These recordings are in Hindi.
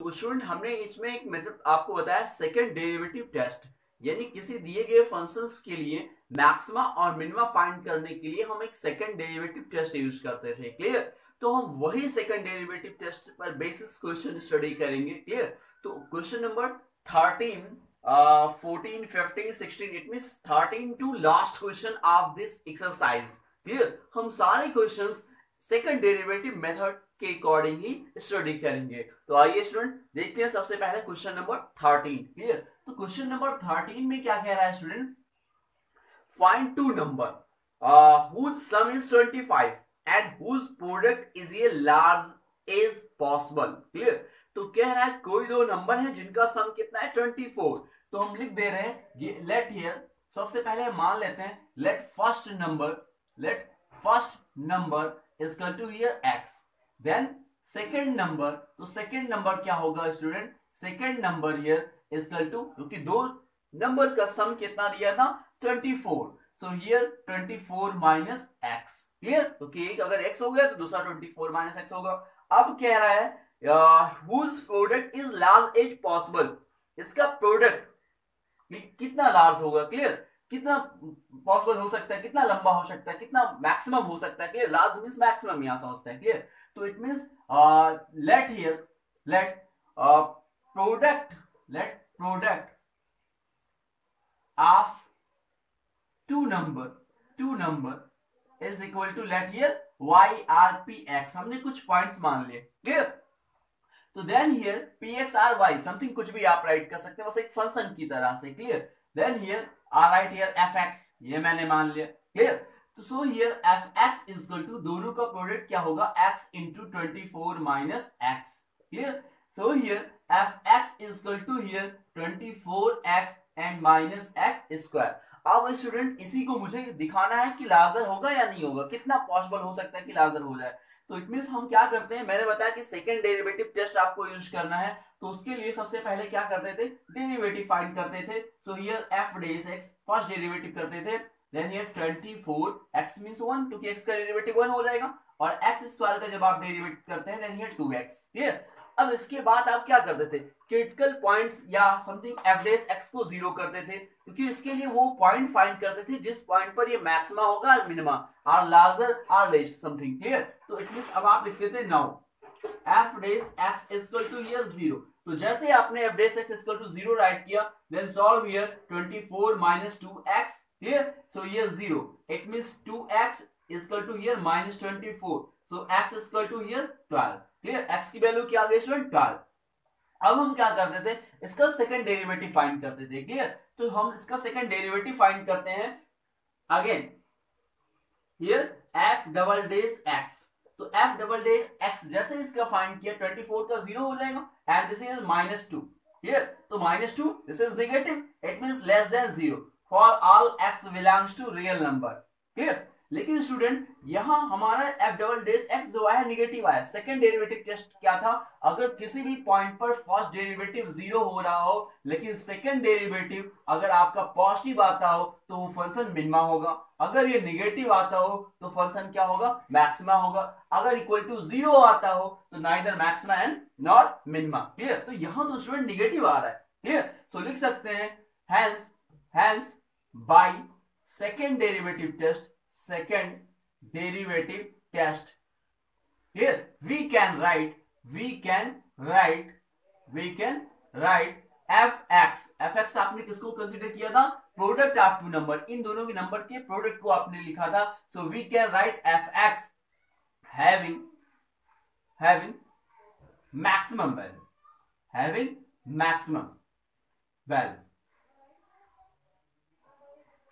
तो स्टूडेंट हमने इसमें एक मेथड आपको बताया सेकंड डेरिवेटिव टेस्ट यानी किसी दिए गए फ़ंक्शंस के लिए मैक्सिमा और मिनिमा फाइंड करने के लिए हम एक सेकंड डेरिवेटिव टेस्ट यूज़ करते थे क्लियर तो हम वही सेकंड डेरिवेटिव टेस्ट पर बेसिस क्वेश्चन स्टडी करेंगे क्लियर तो question number thirteen fourteen fifteen sixteen it mean thirteen to last question of this exercise clear हम सारे क्वेश्चन सेकंड डेरिवेटिव मेथड के अकॉर्डिंग ही स्टडी करेंगे। तो आइए स्टूडेंट देखते हैं सबसे पहले क्वेश्चन नंबर थर्टीन क्लियर तो क्वेश्चन नंबर थर्टीन में क्या कह रहा है student find two number whose sum is 25 and whose product is a large is possible clear तो कह रहा है कोई दो नंबर है जिनका सम कितना है? 24 तो हम लिख दे रहे हैं लेट हियर सबसे पहले मान लेते हैं let first number let first number equal to here x then second number तो सेकेंड नंबर क्या होगा student second number here is to क्योंकि दो नंबर का सम कितना दिया था? 24 so here 24 minus x clear क्योंकि एक अगर एक्स हो गया तो दूसरा 24 माइनस एक्स होगा. अब कह रहा है product is large as possible इसका प्रोडक्ट कितना लार्ज होगा? क्लियर कितना पॉसिबल हो सकता है, कितना लंबा हो सकता है, कितना मैक्सिमम हो सकता है क्लियर लार्ज मींस मैक्सिमम यहाँ समझते हैं क्लियर तो it means let here let product let product of two number two number is equal to let here y or p x हमने कुछ पॉइंट्स मान लिए क्लियर तो then here p x or y something कुछ भी आप राइट कर सकते हैं, बस एक फ़ंक्शन की तरह से clear then here right here f x ये मैंने मान लिया। क्लियर तो so here f x is to दोनों का प्रोडक्ट क्या होगा? X into twenty four minus x clear so here f x is to here twenty four x and minus x square अब स्टूडेंट इसी को मुझे दिखाना है कि लार्जर होगा या नहीं होगा। कितना पॉसिबल हो सकता है कि लार्जर हो जाए। तो इट मीन हम क्या करते हैं? मैंने बताया कि सेकंड डेरिवेटिव टेस्ट आपको यूज़ करना है। तो उसके लिए सबसे पहले क्या करते थे? डेरिवेटिव फाइंड करते थे। So here f dash x first derivative करते थे। देन हियर 24 x मींस 1 क्योंकि x का डेरिवेटिव 1 हो जाएगा। और x स्क्वायर का जब आप डेरिवेटिव करते हैं देन हियर 2x क्लियर अब इसके बाद आप क्या करते थे? क्रिटिकल पॉइंट्स या समथिंग एवरेज एक्स को ज़ीरो करते थे, क्योंकि इसके लिए वो पॉइंट फाइंड करते थे, जिस पॉइंट पर ये मैक्सिमा होगा और minima are larger or less something clear तो इट मींस अब आप लिखते थे now f dash x equal to here zero तो जैसे आपने f dash x equal to zero write किया then solve here 24 minus two x clear so here zero it means two x equal to here minus twenty four so x equal to here twelve clear x की वैल्यू क्या आ गई स्टूडेंट ट्वेल्व अब हम क्या करते थे? इसका सेकंड डेरिवेटिव फाइंड करते थे क्लियर तो हम इसका सेकंड डेरिवेटिव फाइंड करते हैं। Again here f double dash x तो एफ़ डबल डेज़ एक्स जैसे इसका फाइंड किया 24 का ज़ीरो हो जाएगा and this is minus two here तो minus two this is negative it mean less than zero for all x belongs to real number clear लेकिन स्टूडेंट यहाँ हमारा एफ़ डबल डेस एक्स जो आया नेगेटिव आया। सेकंड डेरिवेटिव टेस्ट क्या था? अगर किसी भी पॉइंट पर फ़र्स्ट डेरिवेटिव ज़ीरो हो रहा हो, लेकिन सेकंड डेरिवेटिव अगर आपका पॉजिटिव आता हो तो वो फ़ंक्शन मिनिमा होगा। अगर ये निगेटिव आता हो तो फ़ंक्शन क्या होगा? मैक्सिमा होगा। अगर इक्वल टू ज़ीरो आता हो तो ना इधर maxima and not minima clear तो यहाँ तो स्टूडेंट निगेटिव आ रहा है। क्लियर सो लिख सकते हैं। Hence hence by second derivative test second derivative test here we can write we can write we can write fx fx आपने किसको कंसीडर किया था प्रोडक्ट ऑफ़ टू नंबर इन दोनों के नंबर के प्रोडक्ट को आपने लिखा था so we can write fx having having maximum value having maximum value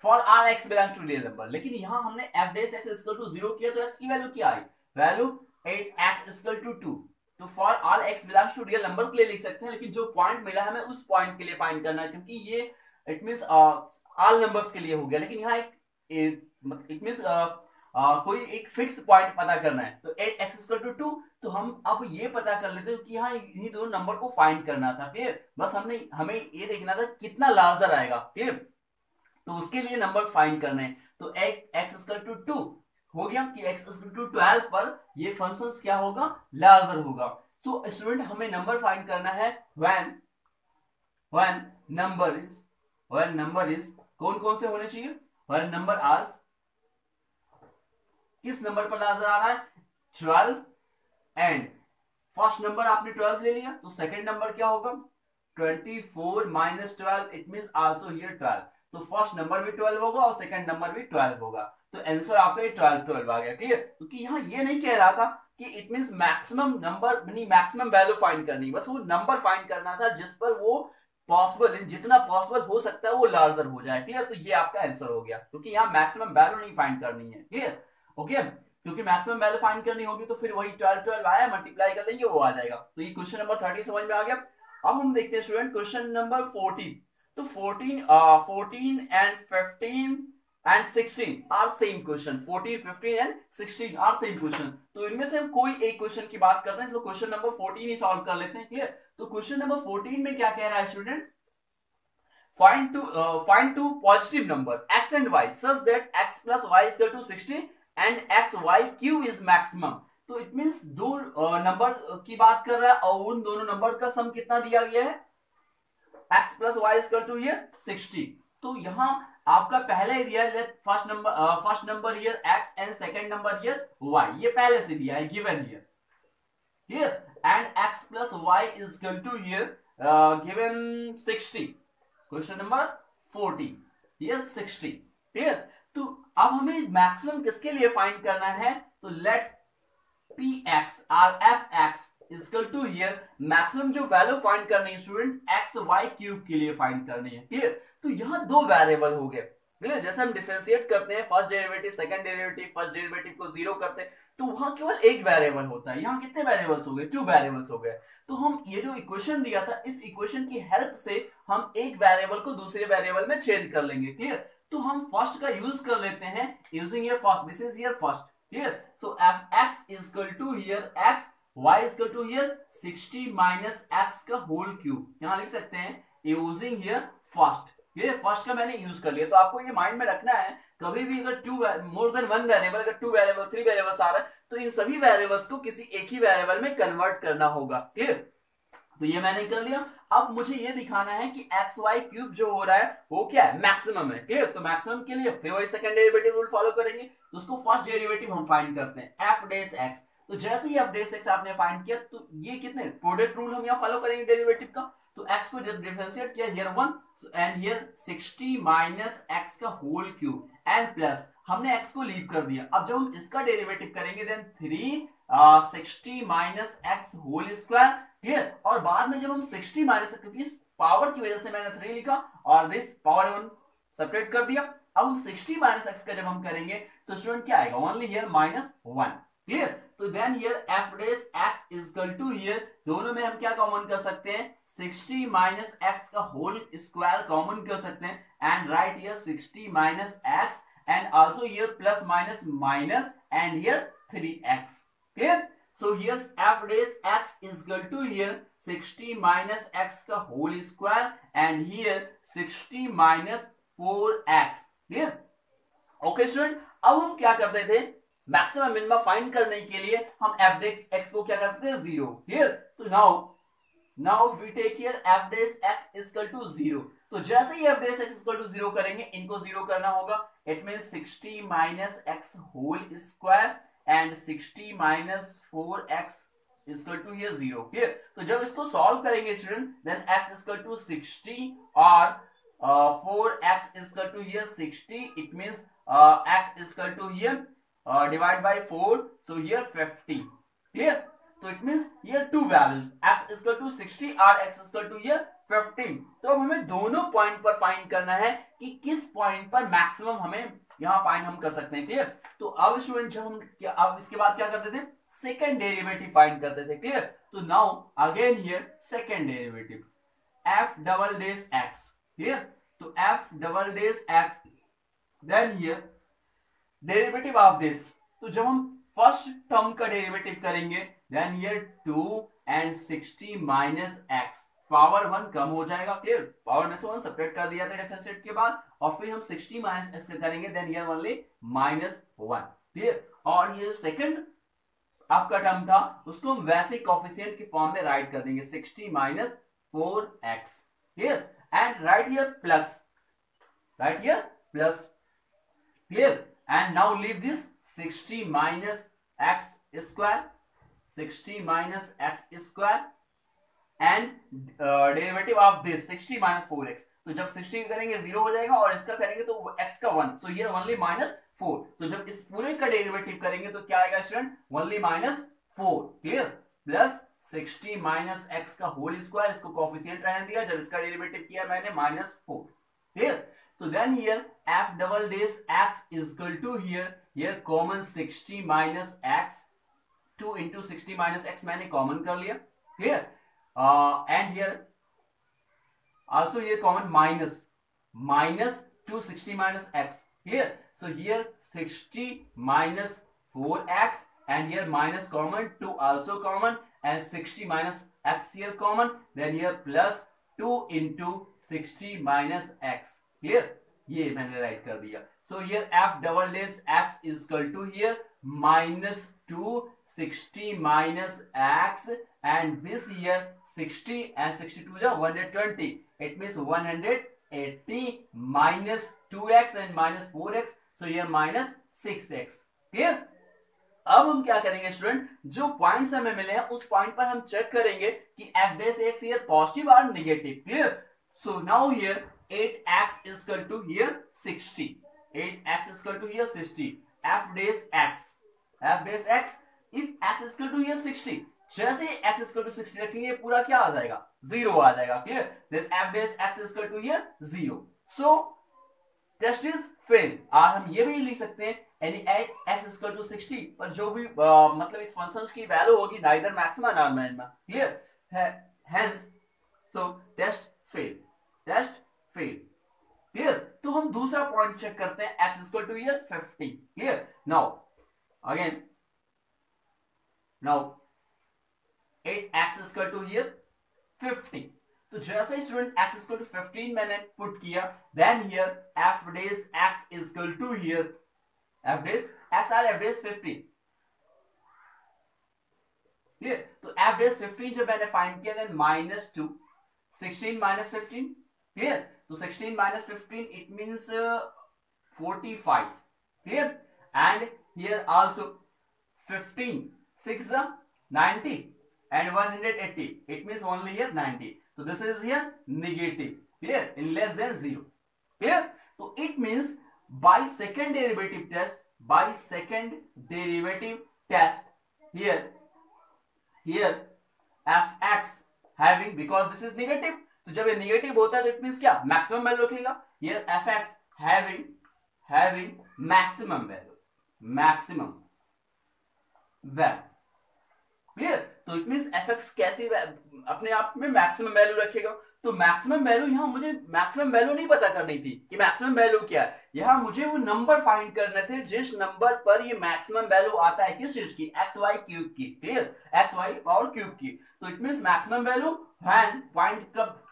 for R X belong to real number लेकिन यहाँ हमने F dash X equal to zero किया तो एक्स की वैल्यू क्या आई? Value at x equal to two तो for all x belongs to real number के लिए लिख सकते हैं, लेकिन जो पॉइंट मिला हमें उस पॉइंट के लिए फाइंड करना है, क्योंकि ये इट मींस ऑल नंबर्स के लिए हो गया। लेकिन यहाँ एक इट मींस कोई एक फिक्स पॉइंट पता करना है। तो at x equal to two तो हम अब ये पता कर लेते हैं कि यहाँ इन्हीं दोनों नंबर को फाइंड करना था। क्लियर? बस हमने, हमें ये देखना था कितना लार्जर आएगा। क्लियर? तो उसके लिए नंबर्स फाइंड करने हैं। तो एक्स स्क्वल टू टू हो गया कि एक्स स्क्वल टू ट्वेल्व पर ये फ़ंक्शन क्या होगा? लार्जर होगा। सो स्टूडेंट हमें नंबर फाइंड करना है। When when number is when number is कौन कौन से होने चाहिए? व्हेन नंबर आर्स किस नंबर पर नज़र आ रहा है? ट्वेल्व एंड फ़र्स्ट नंबर आपने ट्वेल्व ले लिया तो सेकंड नंबर क्या होगा? Twenty four minus twelve it mean also here twelve तो फ़र्स्ट नंबर भी ट्वेल्व होगा और सेकंड नंबर भी ट्वेल्व होगा। तो आंसर आपका ट्वेल्व ट्वेल्व आ गया क्लियर क्योंकि यहाँ ये नहीं कह रहा था कि it mean maximum number maximum value find करनी। बस वो नंबर फाइंड करना था जिस पर वो पॉसिबल जितना पॉसिबल हो सकता है वो लार्जर हो जाए क्लियर तो ये आपका आंसर हो गया। क्योंकि यहाँ मैक्सिमम वैल्यू नहीं फाइंड करनी है क्लियर ओके क्योंकि मैक्सिमम वैल्यू फाइंड करनी होगी तो फिर वही ट्वेल्व ट्वेल्व आया मल्टीप्लाई कर लेंगे वो आ जाएगा। तो ये क्वेश्चन नंबर थर्टी समझ में आ गया। अब हम देखते हैं स्टूडेंट क्वेश्चन नंबर फोर्टीन तो fourteen fourteen and fifteen and sixteen are same question fourteen fifteen and sixteen are same question तो इनमें से हम कोई एक क्वेश्चन की बात करते हैं तो क्वेश्चन नंबर फोर्टीन ही सॉल्व कर लेते हैं क्लियर तो क्वेश्चन नंबर फोर्टीन में क्या कह रहा है student find two uh, two positive number x and y. Such that x plus y is equal to 60 and x y q is तो इट मींस दो नंबर की बात कर रहा है और उन दोनों नंबर का सम कितना दिया गया है? X plus y is to here 60 तो यहाँ आपका पहले ही first number first number here x and second number here y. ये पहले से दिया है given here here and x plus y is to here given 60 question number 40 here 60 clear तो अब हमें मैक्सिमम किसके लिए फाइंड करना है? तो let p x or f x equal to here maximum जो वैल्यू फाइंड करनी है स्टूडेंट एक्स वाई क्यूब के लिए फाइंड करनी है क्लियर तो यहाँ दो वेरिएबल हो गए क्लियर जैसे हम डिफरेंशिएट करते हैं first derivative second derivative first derivative को ज़ीरो करते हैं तो वहाँ केवल एक वेरिएबल होता है। यहाँ कितने वेरिएबल्स हो गए? टू वेरिएबल्स हो गए। तो हम ये जो इक्वेशन दिया था, इस इक्वेशन की हेल्प से हम एक वेरिएबल को दूसरे वेरिएबल में चेंज कर लेंगे क्लियर तो हम फ़र्स्ट का यूज़ कर लेते हैं using first this is your first here so fx is equal to here, x y equal to here 60 minus x का होल क्यूब यहाँ लिख सकते हैं यूजिंग हियर फ़र्स्ट ये फ़र्स्ट का मैंने यूज़ कर लिया तो आपको ये माइंड में रखना है, कभी भी अगर two more than one variable अगर टू वेरिएबल थ्री वेरिएबल्स आ रहा है तो इन सभी वेरिएबल्स को किसी एक ही वेरिएबल में कन्वर्ट करना होगा क्लियर तो ये मैंने कर लिया। अब मुझे ये दिखाना है कि एक्स वाई क्यूब जो हो रहा है, वो क्या है? मैक्सिमम है क्लियर तो मैक्सिमम के लिए फिर वही सेकंड डेरिवेटिव रूल फॉलो करेंगे तो उसको फ़र्स्ट डेरिवेटिव हम फाइंड करते हैं। एफ़ डेस एक्स तो जैसे ही एफ़ डेस एक्स आपने फाइंड किया तो ये कितने? प्रोडक्ट रूल हम यहाँ फॉलो करेंगे डेरिवेटिव का। तो x को जब डिफरेंशिएट किया here 1 and here 60 minus x का होल क्यूब एंड प्लस हमने x को लीव कर दिया। अब जब हम इसका डेरिवेटिव करेंगे then 3 sixty minus x whole square clear और बाद में जब हम 60 माइनस क्योंकि इस पावर की वजह से मैंने 3 लिखा, और दिस पावर वन सेपरेट कर दिया। अब हम 60 माइनस एक्स का जब हम करेंगे तो स्टूडेंट क्या आएगा? Only here minus one clear तो then here f dash x is equal to here दोनों में हम क्या कॉमन कर सकते हैं? 60 माइनस एक्स का होल स्क्वायर कॉमन कर सकते हैं। And write here 60 minus x and also here plus minus minus and here 3x clear So here f dash x is equal to here 60 minus x का whole square and here 60 minus 4x. Clear? Okay student, अब हम क्या करते थे? मैक्सिमम मिनिमम फाइंड करने के लिए हम dash x को क्या करते हैं? ज़ीरो तो now now we take here f dash x is equal to तो जैसे ही dash x is equal to zero करेंगे, इनको ज़ीरो करना होगा। It means 60 minus x whole square and 60 minus four x equal to here zero तो जब इसको सॉल्व करेंगे student then x equal to sixty और four x equal to here sixty it means x equal to here divide by four so here fifty clear तो it means here two values x equal to 60 और x इजकल टू हियर 15 तो अब हमें दोनों पॉइंट पर फाइंड करना है कि किस पॉइंट पर मैक्सिमम हमें यहाँ फाइंड हम कर सकते हैं क्लियर तो अब स्टूडेंट जब हम अब इसके बाद क्या करते थे? सेकेंड डेरिवेटिव फाइंड करते थे क्लियर तो now again here second derivative f double dash x clear तो f double dash x then here derivative of this. तो जब हम फ़र्स्ट टर्म का डेरिवेटिव करेंगे then here two and sixty minus x power one कम हो जाएगा। क्लियर पावर में से वन सेपरेट कर दिया था डिफरेंशिएट के बाद, और फिर हम 60 माइनस एक्स करेंगे then here only minus one clear और ये सेकंड आपका टर्म था, उसको हम वैसे कॉफिशियंट के फॉर्म में राइट कर देंगे sixty minus four x clear and write here plus write here plus clear and now leave this sixty minus x square sixty minus x square and derivative of this sixty minus four x तो जब सिक्सटी करेंगे ज़ीरो हो जाएगा, और इसका करेंगे तो एक्स का वन तो ये ओनली माइनस फोर तो जब इस पूरे का डेरिवेटिव करेंगे तो क्या आएगा student only minus four clear plus sixty minus x का होल स्क्वायर इसको कॉफिशियंट रहने दिया, जब इसका डेरिवेटिव किया मैंने माइनस फोर क्लियर तो then here F double dash x is equal to here here common sixty minus x two into sixty minus x मैंने कॉमन कर लिया clear and here also here common minus minus 260 minus x here so here 60 minus 4x and here minus common 2 also common and 60 minus x here common then here plus 2 into 60 minus x here ये मैंने राइट कर दिया। So here f double dash x is equal to here minus two sixty minus x and this here 60 and 62 is 120 it means 180 minus 2x and minus 4x so here minus 6x clear? अब हम क्या करेंगे स्टूडेंट जो पॉइंट्स हमें मिले हैं, उस पॉइंट पर हम चेक करेंगे कि f dash x here positive और negative clear so now here 8x is equal to here 60 8x is equal to here 60 f dash x f dash x if x is equal to here 60 जैसे x इक्वल टू सिक्सटी रखेंगे पूरा क्या आ जाएगा? ज़ीरो आ जाएगा clear then f dash x equal to here zero. So test is fail और हम ये भी लिख सकते हैं यानी पर जो भी आ, मतलब इस फ़ंक्शन की वैल्यू होगी neither maximum nor minimum clear hence so test fail test fail clear तो हम दूसरा पॉइंट चेक करते हैं. X equal to here 50 clear now again now 8x equal to here 50 तो जैसे ही स्टूडेंट x इक्वल टू 15 मैंने पुट किया then here f dash x equal to here f dash x are f dash 50 clear तो f डेज़ 15 जब मैंने फाइंड किया then minus two sixteen minus fifteen Here, so 16 minus 15 it means uh, 45 Here, and here also 15 6 uh, 90 and 180 it means only here 90 so this is here negative. Here in less than 0 Here, so it means by second derivative test by second derivative test here here fx having because this is negative तो जब ये नेगेटिव होता है तो इट मींस क्या? मैक्सिमम वैल्यू रखेगा। Here fx having having maximum value maximum value clear तो इट मीन एफ़ एक्स कैसी अपने आप में मैक्सिमम वैल्यू रखेगा। तो मैक्सिमम वैल्यू यहाँ मुझे मैक्सिमम वैल्यू नहीं पता करनी थी कि मैक्सिमम वैल्यू क्या है। यहाँ मुझे वो नंबर फाइंड करने थे, जिस नंबर पर ये मैक्सिमम वैल्यू आता है किस चीज़ की? एक्स वाई क्यूब की। Clear x y power cube की। तो it mean maximum value when point कब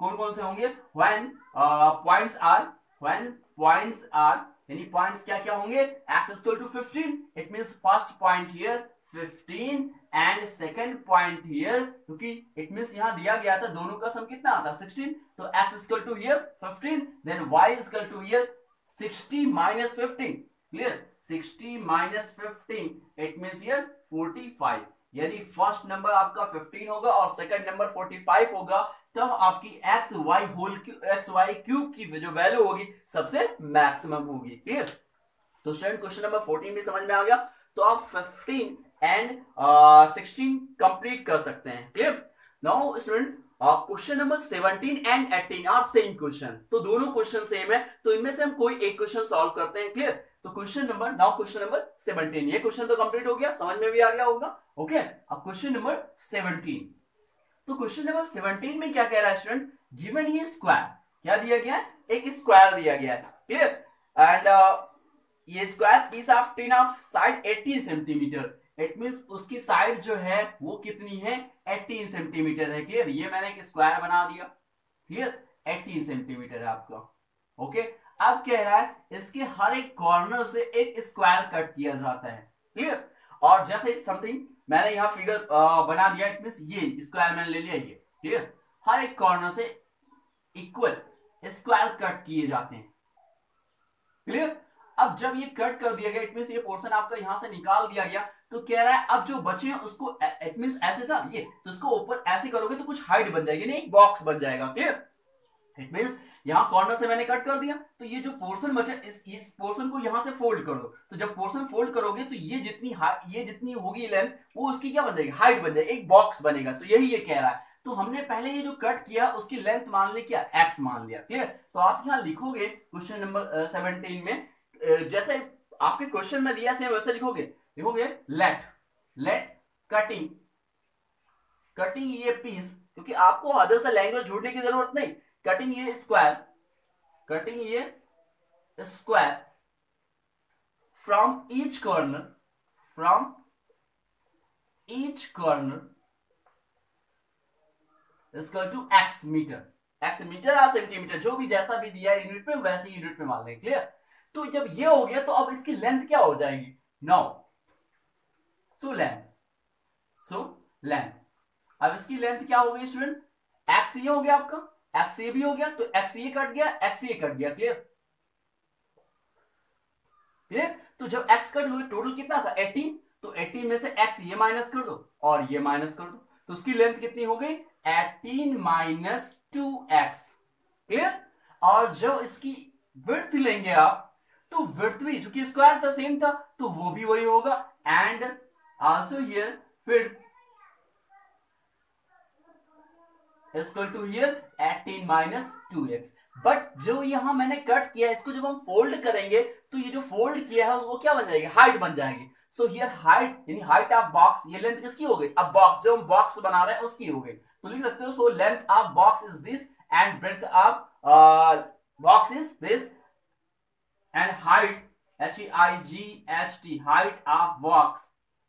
कौन कौन से होंगे? When points are when points are यानी पॉइंट्स क्या क्या होंगे x equal to 15 it means first point here 15 and second point here क्योंकि इट मीन यहाँ दिया गया था दोनों का सम कितना आता 16 तो x equal to here 15 then y equal to here 60 minus 15 clear 60 minus 15 it means here 45 यानी फ़र्स्ट नंबर आपका 15 होगा और सेकंड नंबर 45 होगा, तब आपकी x y whole x y cube की जो वैल्यू होगी, सबसे मैक्सिमम होगी क्लियर तो स्टूडेंट क्वेश्चन नंबर 14 भी समझ में आ गया। तो आप 15 एंड सिक्सटीन कंप्लीट कर सकते हैं clear now student question number 17 and 18 are same question तो दोनों क्वेश्चन सेम है तो इनमें से हम कोई एक क्वेश्चन सॉल्व करते हैं क्लियर तो question number now question number 17 ये क्वेश्चन तो कंप्लीट हो गया, समझ में भी आ गया होगा। ओके अब क्वेश्चन नंबर 17 तो क्वेश्चन नंबर 17 में क्या कह रहा है स्टूडेंट गिवन ही स्क्वायर क्या दिया गया है? एक स्क्वायर दिया गया है। क्लियर एंड ये square piece of ten of side 18 centimetre it mean उसकी साइड जो है, वो कितनी है? 18 सेंटीमीटर है। क्लियर ये मैंने एक स्क्वायर बना दिया। क्लियर 18 सेंटीमीटर है आपका। ओके अब कह रहा है, इसके हर एक कॉर्नर से एक स्क्वायर कट किया जाता है। क्लियर और जैसे समथिंग मैंने यहाँ फिगर बना दिया इट मीन ये स्क्वायर मैंने ले लिया, ये। है हर एक कॉर्नर से इक्वल स्क्वायर कट किए जाते हैं। क्लियर अब जब ये कट कर दिया गया इट मीन ये पोर्शन आपका यहाँ से निकाल दिया गया तो कह रहा है, अब जो बचे हैं, उसको इट मीन ऐसे था, ये तो इसको ऊपर ऐसे करोगे तो कुछ हाइट बन जाएगी, नहीं बॉक्स बन जाएगा। क्लियर इट कॉर्नर से मैंने कट कर दिया तो ये जो पोर्शन बचा, इस इस पोर्शन को यहाँ से फोल्ड कर। दो तो जब पोर्शन फोल्ड करोगे तो ये जितनी ये जितनी होगी लेंथ वो उसकी क्या बन जाएगी हाइट बन जाएगी एक बॉक्स बनेगा। तो यही ये कह रहा है। तो हमने पहले ये जो कट किया, उसकी लेंथ मान ली क्या? एक्स मान लिया क्लियर तो आप यहाँ लिखोगे क्वेश्चन नंबर सेवनटीन में जैसे आपके क्वेश्चन में दिया सेम वैसे लिखोगे। लिखोगे लेट लेट कटिंग कटिंग ये पीस क्योंकि आपको अदर से लैंग्वेज ढूँढने की ज़रूरत नहीं। कटिंग ये स्क्वायर कटिंग ये square from each corner from each corner equal to x metre x metre या सेंटीमीटर जो भी जैसा भी दिया है यूनिट में वैसे यूनिट में मान लें क्लियर तो जब ये हो गया तो अब इसकी लेंथ क्या हो जाएगी? नौ सो लेंथ सो लेंथ अब इसकी लेंथ क्या हो गई स्टूडेंट एक्स ये हो गया आपका। एक्स ये भी हो गया तो एक्स ये कट गया एक्स ये कट गया क्लियर क्लियर तो जब एक्स कट हुए टोटल कितना था? 18 तो 18 में से एक्स ये माइनस कर दो, और ये माइनस कर दो। तो उसकी लेंथ कितनी हो गई? Eighteen minus two x clear और जब इसकी विर्थ लेंगे आप तो विर्थ भी, चूँकि स्क्वायर था सेम था तो वो भी वही होगा। एंड आल्सो हियर फिर equal to here eighteen minus two but जो यहाँ मैंने कट किया इसको जब हम फोल्ड करेंगे तो ये जो फोल्ड किया है वो क्या बन जाएगी? हाइट बन जाएगी. सो हियर हाइट यानी हाइट ऑफ़ बॉक्स ये लेंथ किसकी हो गई? अब बॉक्स जो हम बॉक्स बना रहे हैं, उसकी हो गई. तो लिख सकते हो so length of box is this and breadth of box is this and height H I G H T height of box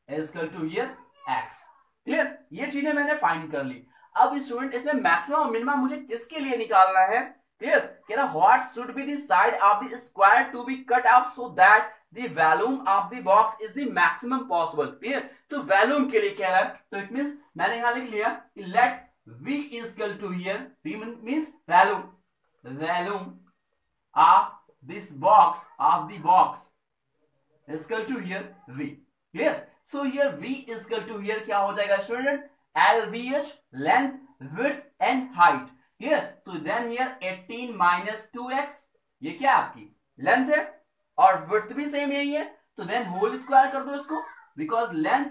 is to here x clear ये चीज़ें मैंने फाइंड कर ली. अब स्टूडेंट इसमें मैक्सिमम और मिनिमम मुझे किसके लिए निकालना है? क्लियर कह रहा what should be the side of the square to be cut off so that the volume of the box is the maximum possible clear तो वॉल्यूम के लिए कह रहा है तो इट मींस मैंने यहाँ लिख लिया let v is equal to here, v means volume. Volume of this box, of the box is equal to here v. Clear so here v is equal to here क्या हो जाएगा student lbh length, width and height. Clear तो then here 18 minus 2x ये क्या आपकी? लेंथ है और विड्थ भी सेम यही है। तो देन होल स्क्वायर कर दो इसको। Because length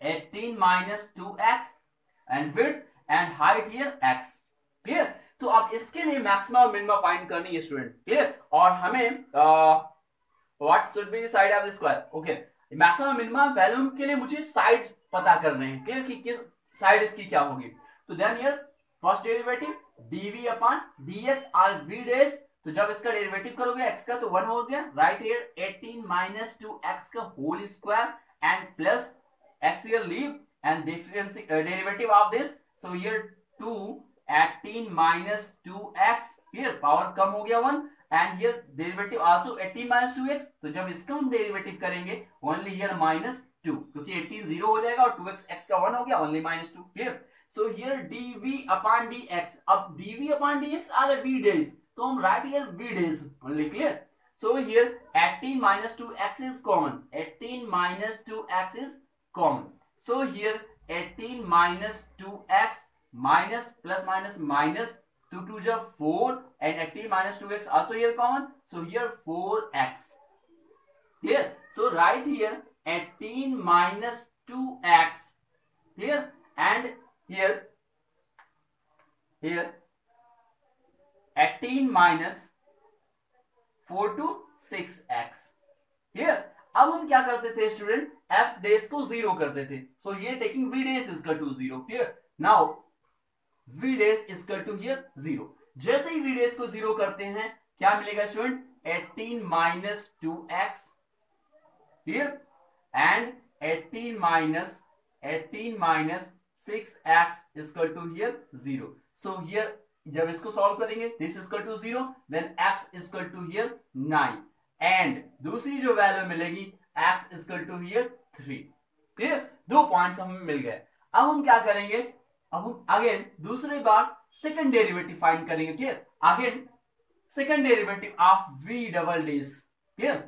18 minus two x and width and height here x clear तो अब इसके लिए मैक्सिमम और मिनिमम फाइंड करनी है स्टूडेंट क्लियर और हमें what should be side of the square okay maximum minimum value के लिए मुझे साइड पता कर रहे हैं, क्लियर? कि किस साइड इसकी क्या होगी? तो then here first derivative dv upon dx are v dash तो जब इसका डेरिवेटिव करोगे, x का तो वन हो गया। Right here 18 minus two x का whole square and plus x here leave and derivative of this so here 2 18 minus two x here power कम हो गया one and here derivative also 18 minus two x तो जब इसका हम डेरिवेटिव करेंगे ओनली हियर माइनस टू क्योंकि 18 ज़ीरो हो जाएगा और 2x x का वन हो गया only minus two clear so here dv upon dx अब dv upon dx are v dash तो हम right here v days only clear so here 18 minus 2x is common 18 minus 2x is common so here 18 minus 2x minus plus minus minus 2 to the 4 and 18 minus 2x also here common so here 4x here so right here 18 minus 2x here and here. Here. 18 minus four two six x. Clear? अब हम क्या करते थे स्टूडेंट? एफ़ डेज़ को ज़ीरो करते थे। सो ये taking v dash equal to zero clear now v dash equal to here zero जैसे ही वी डेज़ को ज़ीरो करते हैं क्या मिलेगा student? 18 minus two x. Clear? And 18 minus 18 minus six x equal to here zero so here जब इसको सॉल्व करेंगे this equal to zero then x equal to here nine and दूसरी जो वैल्यू मिलेगी x equal to here three clear दो पॉइंट्स हमें मिल गए। अब हम क्या करेंगे? अब हम अगेन दूसरी बार सेकंड डेरिवेटिव फाइंड करेंगे clear again second derivative of v double dash clear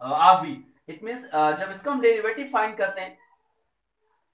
of v. It means जब इसका हम डेरिवेटिव फाइंड करते हैं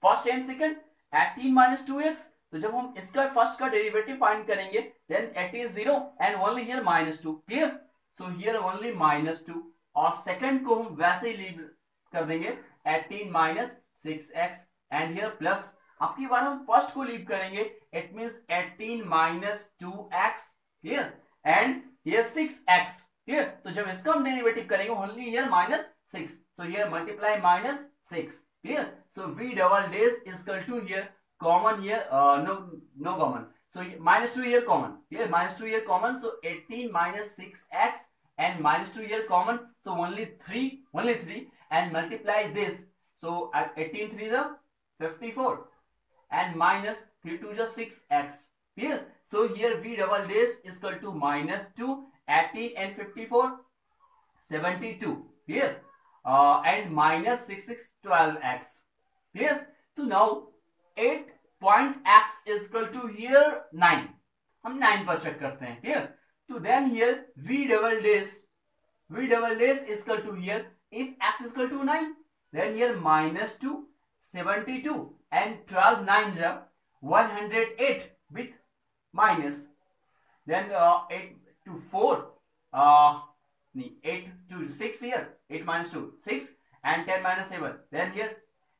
first and second eighteen minus two x तो जब हम इसका फ़र्स्ट का डेरिवेटिव फाइंड करेंगे then it is zero and only here minus two clear so here only minus two और सेकंड को हम वैसे ही लीव कर देंगे eighteen minus six x and here plus आपकी बार हम फ़र्स्ट को लीव करेंगे it means eighteen minus two x clear and here six x clear तो जब इसका हम डेरिवेटिव करेंगे only here minus six So here multiply minus 6. Clear? So V double this is equal to here common here uh, no no common. So minus 2 here common. Here minus 2 here common. So 18 minus 6x and minus 2 here common. So only 3 only 3 and multiply this. So at 18 3 is 54 and minus 3 2 is 6x. Here so here V double this is equal to minus 2 18 and 54 72. Here uh, and minus 6 6 12 x clear so now 8 point x is equal to here 9 हम 9 पर चेक करते हैं clear तो then here v double days v double days is equal to here if x is equal to 9 then here minus 2 72 and 12 9 ja 108 with minus then uh, 8 to 4 uh, 8 to 6 here 8 minus 2 6 and 10 minus 7 then here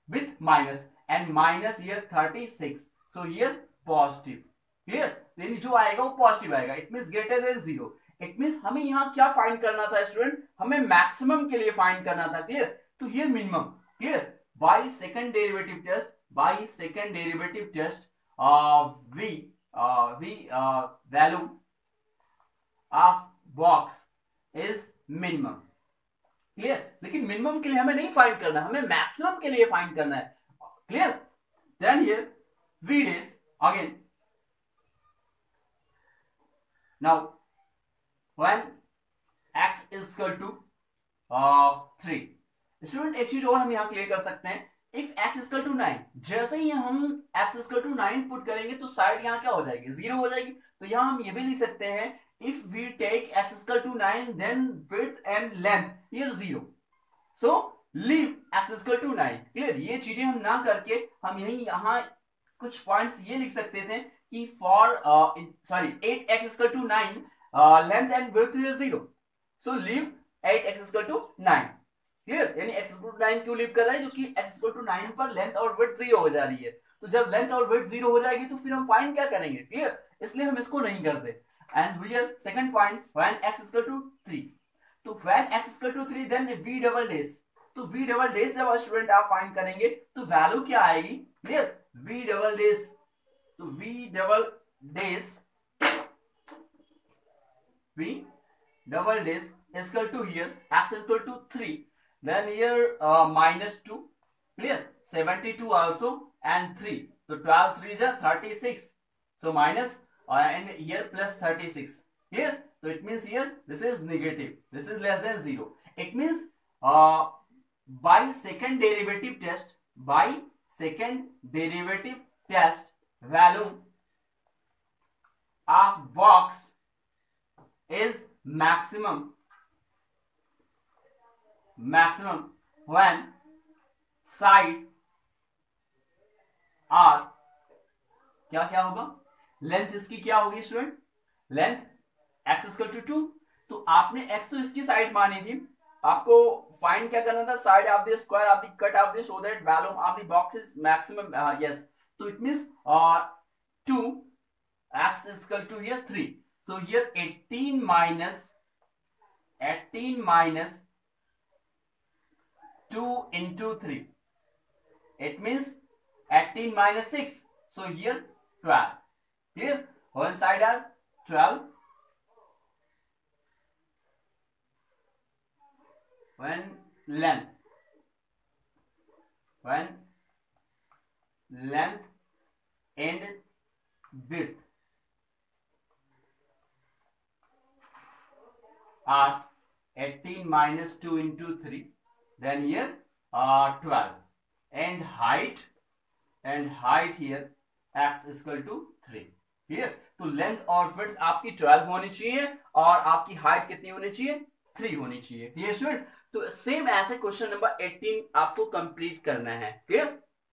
with minus and minus here 36 so, here positive, clear? यानी जो आएगा वो पॉजिटिव आएगा. It mean greater than zero it mean हमें यहाँ क्या फाइंड करना था स्टूडेंट हमें मैक्सिमम के लिए फाइंड करना था क्लियर तो here minimum clear by second derivative test by second derivative test v v value of box is minimum clear लेकिन मिनिमम के लिए हमें नहीं फाइंड करना हमें मैक्सिमम के लिए फाइंड करना है। Clear then here again. Now when x is equal to uh, 3 student एक चीज़ और हम यहाँ क्लियर कर सकते हैं। इफ़ इक्वल टू नाइन जैसे ही हम इक्वल टू नाइन पुट करेंगे तो साइड यहाँ क्या हो जाएगी ज़ीरो हो जाएगी तो यहाँ हम ये भी लिख सकते हैं is equal to 9 then width and length here 0 so leave x is equal to 9 clear ये चीज़ें हम ना करके हम यही यहाँ कुछ पॉइंट्स ये लिख सकते थे कि for sorry 8x is equal to 9 uh, length and width is 0 so leave 8x is equal to 9 clear यानी x इक्वल टू नाइन क्यों लिप कर रहा है? जो कि x इक्वल टू नाइन पर लेंथ और वेट ज़ीरो हो जा रही है। तो जब लेंथ और वेट ज़ीरो हो जाएगी तो फिर हम फाइंड क्या करेंगे? क्लियर इसलिए हम इसको नहीं करते। And here second point when x equal to 3 तो when x equal to 3 then v double dash तो v डबल डैश जब स्टूडेंट आप फाइंड करेंगे तो वैल्यू क्या आएगी? क्लियर वी डबल डेज़ तो v double dash v double dash equal to here x equal to three then here uh, minus 2 clear? 72 also and 3 so 12 3 is 36 so minus and here plus 36 here so it means here this is negative. This is less than 0 it means uh, by second derivative test by second derivative test value of box is maximum maximum when side are क्या क्या होगा? लेंथ इसकी क्या होगी student length x equal to two तो आपने एक्स तो इसकी साइड मानी थी। आपको फाइंड क्या करना था? Side of the square of the cut off the so that value of the box is maximum yes तो it means two x is equal to here three so here 18 minus 18 minus 2 into 3 it means 18 minus 6 so here 12 Here One side are 12. When length. When length and width are 18 minus 2 into 3 then here uh 12 and height and height here, x is equal to 3 clear तो लेंथ और विड्थ आपकी 12 होनी चाहिए और आपकी हाइट कितनी होनी चाहिए? थ्री होनी चाहिए. क्लियर स्टूडेंट तो सेम ऐसे क्वेश्चन नंबर 18 आपको कंप्लीट करना है. क्लियर